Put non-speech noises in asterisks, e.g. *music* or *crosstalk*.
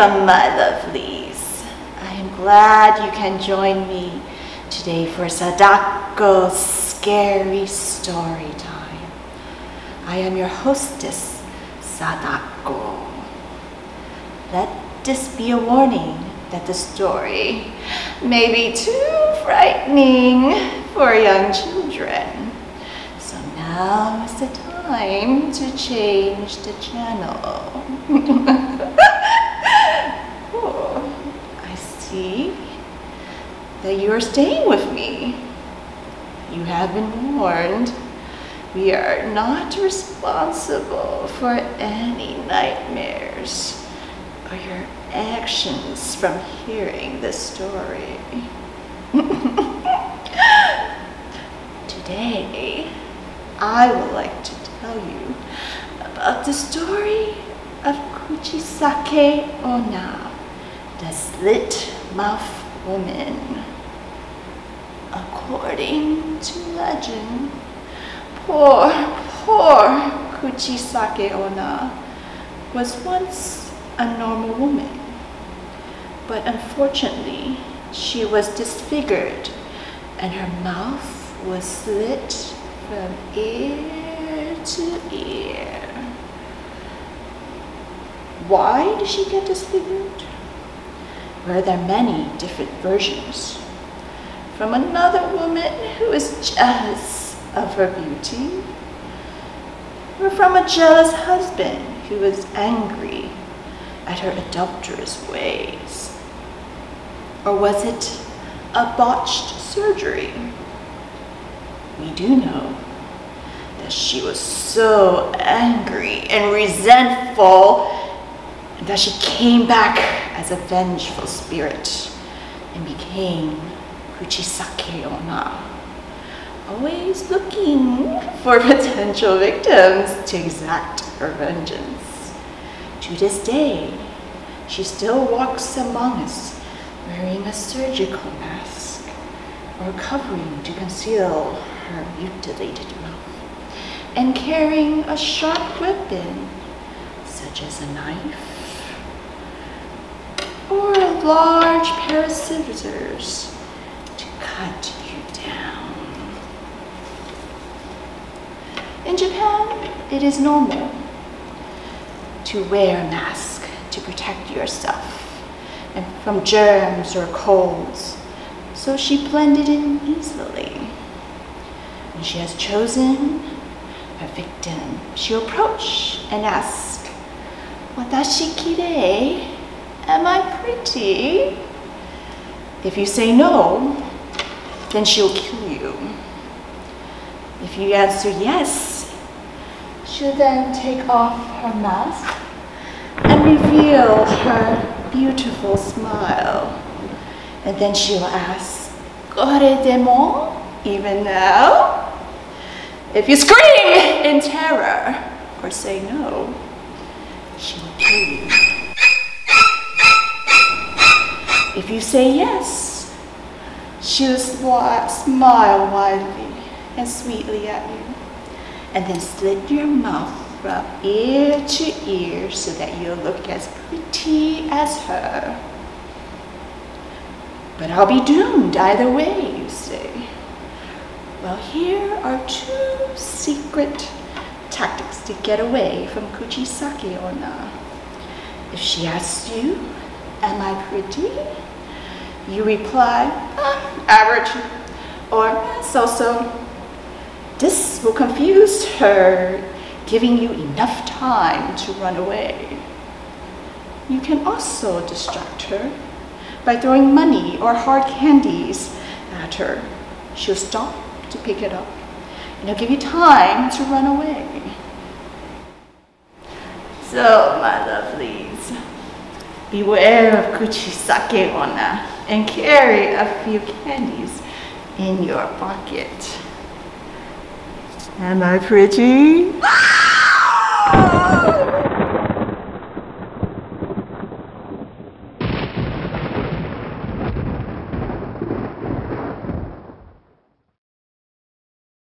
Welcome, my lovelies. I am glad you can join me today for Sadako's scary story time. I am your hostess, Sadako. Let this be a warning that the story may be too frightening for young children. So now is the time to change the channel. *laughs* that you are staying with me. You have been warned. We are not responsible for any nightmares or your actions from hearing this story. *laughs* Today, I would like to tell you about the story of Kuchisake Onna, the slit mouth woman. According to legend, poor, poor Kuchisake Onna was once a normal woman. But unfortunately, she was disfigured and her mouth was slit from ear to ear. Why did she get disfigured? Well, there are many different versions. From another woman who is jealous of her beauty, or from a jealous husband who is angry at her adulterous ways? Or was it a botched surgery? We do know that she was so angry and resentful that she came back as a vengeful spirit and became Kuchisake Onna, always looking for *laughs* potential victims to exact her vengeance. To this day, she still walks among us wearing a surgical mask or covering to conceal her mutilated mouth and carrying a sharp weapon such as a knife or a large pair of scissors cut you down. In Japan, it is normal to wear a mask to protect yourself and from germs or colds, so she blended in easily. When she has chosen a victim, she'll approach and ask, Watashi kirei? Am I pretty? If you say no, then she'll kill you. If you answer yes, she'll then take off her mask and reveal her beautiful smile. And then she'll ask, Kore demo? Even now? If you scream in terror or say no, she will kill you. If you say yes, she'll smile widely and sweetly at you, and then slit your mouth from ear to ear so that you'll look as pretty as her. But I'll be doomed either way, you say. Well, here are two secret tactics to get away from Kuchisake Onna. If she asks you, am I pretty? You reply, ah, average, or so-so. This will confuse her, giving you enough time to run away. You can also distract her by throwing money or hard candies at her. She'll stop to pick it up, and it'll give you time to run away. So, my lovelies, beware of Kuchisake Onna and carry a few candies in your pocket. Am I pretty?